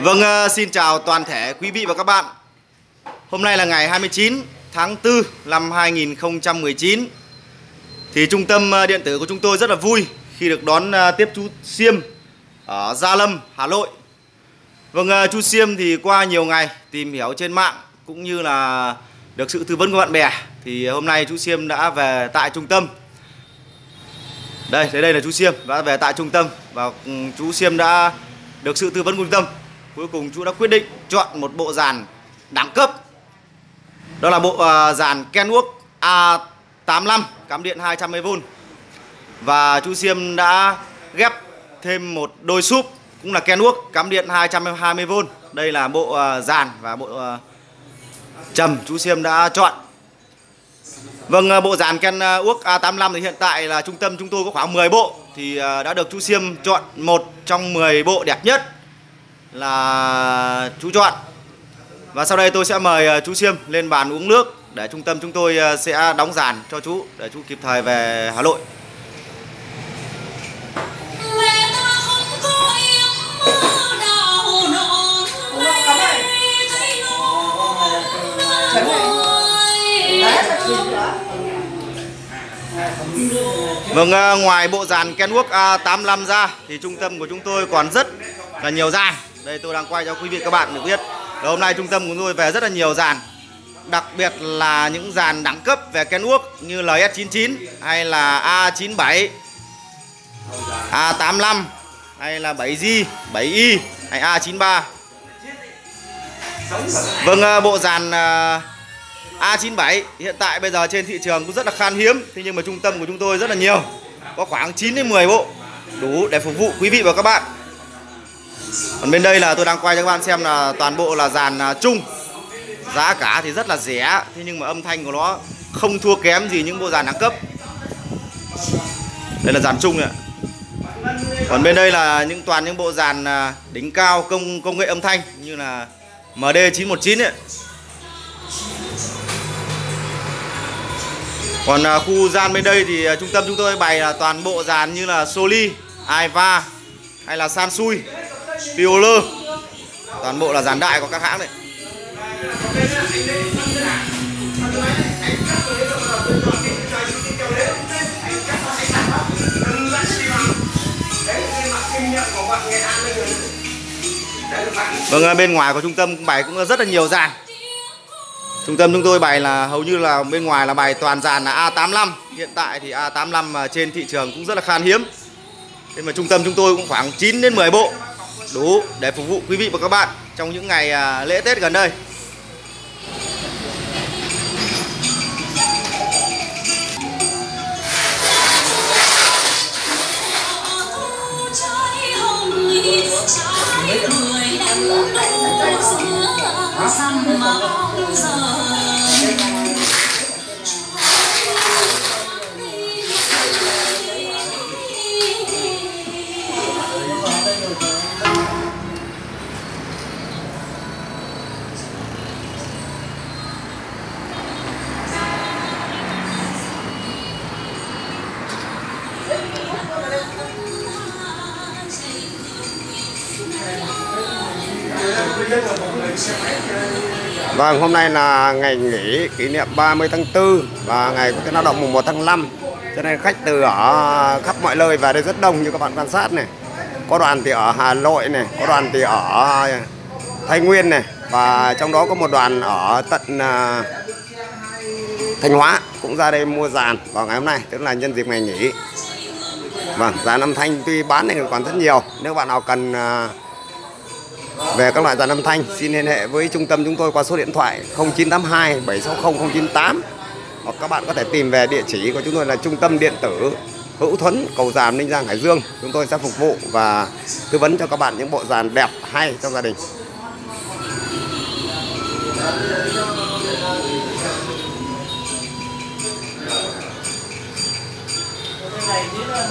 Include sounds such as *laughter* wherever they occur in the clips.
Vâng, ờ, xin chào toàn thể quý vị và các bạn. Hôm nay là ngày 29 tháng 4 năm 2019 Thì trung tâm ờ, điện tử của chúng tôi rất là vui Khi được đón ờ, tiếp chú Siêm ở Gia Lâm, Hà Nội. Vâng, chú Siêm thì qua nhiều ngày tìm hiểu trên mạng Cũng như là được sự tư vấn của bạn bè Thì hôm nay chú Siêm đã về tại trung tâm. Đây, đây là chú Siêm đã về tại trung tâm Và ừ, chú Siêm đã được sự tư vấn của trung tâm cuối cùng chú đã quyết định chọn một bộ dàn đẳng cấp. Đó là bộ uh, dàn kenwood A85 cắm điện 220V và chú Siêm đã ghép thêm một đôi súp cũng là kenwood cắm điện 220V đây là bộ uh, dàn và bộ à, uh, trầm chú Siêm đã chọn Vâng, à, bộ dàn ken uốc A85 thì hiện tại là trung tâm chúng tôi có khoảng 10 bộ. Thì à, đã được chú Siêm chọn một trong 10 bộ đẹp nhất là chú chọn. Và sau đây tôi sẽ mời à, chú Siêm lên bàn uống nước để trung tâm chúng tôi sẽ đóng dàn cho chú để chú kịp thời về Hà Nội. Vâng, ờ, ngoài bộ dàn Kenwood 85 ờ, ra thì trung tâm của chúng tôi còn rất là nhiều dàn. Đây tôi đang quay cho quý vị các bạn được biết. Và hôm nay trung tâm của tôi về rất là nhiều dàn. Đặc biệt là những dàn đẳng cấp về Kenwood như LS99 hay là A97 A85 hay là 7G 7Y hay A93 Vâng ờ, bộ dàn A97 hiện tại bây giờ trên thị trường cũng rất là khan hiếm, Thế nhưng mà trung tâm của chúng tôi rất là nhiều. Có khoảng 9 đến 10 bộ đủ để phục vụ quý vị và các bạn. Còn bên đây là tôi đang quay cho các bạn xem là toàn bộ là dàn à, chung. Giá cả thì rất là rẻ, thế nhưng mà âm thanh của nó không thua kém gì những bộ dàn đẳng cấp. Đây là dàn chung ạ. Còn bên đây là những, toàn những bộ dàn à, đỉnh cao công công nghệ âm thanh như là MD919 ấy. Còn à, khu gian bên đây thì à, trung tâm chúng tôi bày là toàn bộ dàn như là Soli, Aiva hay là Sansui Pioler toàn bộ là dàn đại của các hãng này Vâng, à, bên ngoài của trung tâm cũng bày cũng rất là nhiều dàn. Trung tâm chúng tôi bày là hầu như là bên ngoài là bày toàn dàn là A85 Hiện tại thì A85 trên thị trường cũng rất là khan hiếm Thế mà trung tâm chúng tôi cũng khoảng 9 đến 10 bộ đủ để phục vụ quý vị và các bạn trong những ngày à, lễ Tết gần đây. Vâng, hôm nay là ngày nghỉ kỷ niệm 30 tháng 4 và ngày quốc tế lao động mùng 1 tháng 5. Cho nên khách từ ở khắp mọi nơi về đây rất đông như các bạn quan sát này. Có đoàn thì ở Hà Nội này, có đoàn thì ở Thái Nguyên này và trong đó có một đoàn ở tận à, Thanh Hóa cũng ra đây mua dàn vào ngày hôm nay, tức là nhân dịp ngày nghỉ. Vâng, dàn âm thanh tuy bán thì còn rất nhiều. Nếu bạn nào cần à, về các loại dàn âm thanh xin liên hệ với trung tâm chúng tôi qua số điện thoại 0982 760 098 hoặc các bạn có thể tìm về địa chỉ của chúng tôi là trung tâm điện tử Hữu Thuấn Cầu Giàm Ninh Giang Hải Dương chúng tôi sẽ phục vụ và tư vấn cho các bạn những bộ dàn đẹp hay trong gia đình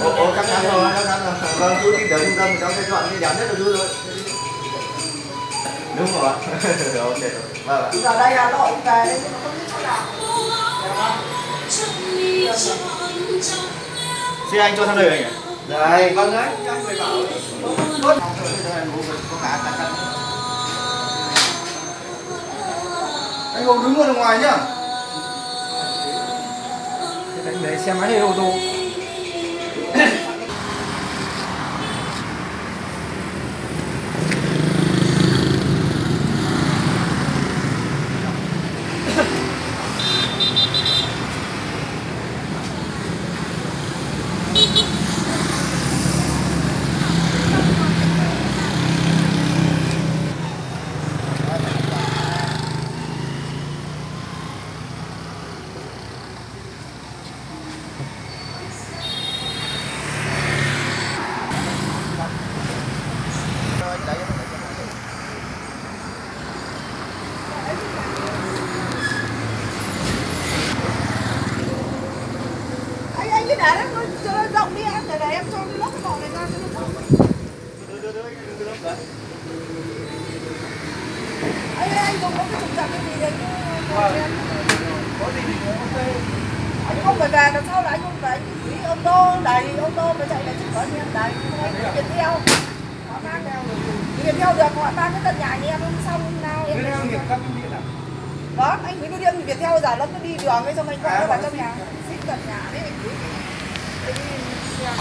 Ồ, chắc chắn rồi, chắc chắn rồi. Vâng, chú đi đến trung tâm cháu sẽ chọn cái đẹp nhất là chú rồi đúng rồi. *laughs* Ok vâng giờ đây là lỗi về không biết chỗ nào? Xin anh cho sang đây anh ạ. Đây vâng đấy anh phải bảo anh Hùng đứng ở ngoài nhá. Để, để xe máy hay ô tô *laughs* anh anh cứ để nó cho nó rộng đi em để để em cho cái lớp cái bò này ra cho nó rộng anh anh dùng có cái trục trặc cái gì đấy anh không phải về làm sao là anh không phải anh nghĩ ô tô đẩy ô tô mà chạy là chỉ có anh em đẩy anh việt theo. Họ mang theo việt theo được họ mang cái tận nhà anh em xong nào em vâng anh gửi bưu điện việt theo giả nó cứ đi đường ấy xong anh gọi nó vào trong nhà. Xích tận nhà đấy anh anh đi theo.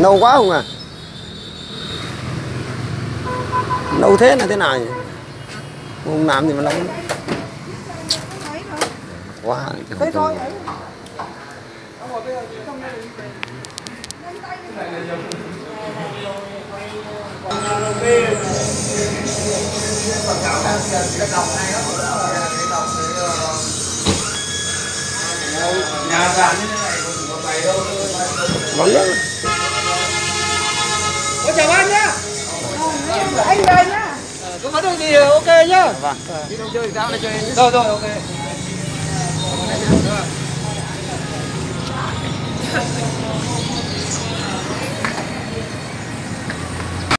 Lâu quá không à? Lâu thế là thế nào nhỉ? Không làm thì mà lâu Thấy thôi. quá. Thế thôi ấy. Vâng đấy. Chào anh nhá. Anh về nhá. có vấn đề gì ok nhá. Vâng. đi đâu chơi sao? Này chơi. Rồi rồi ok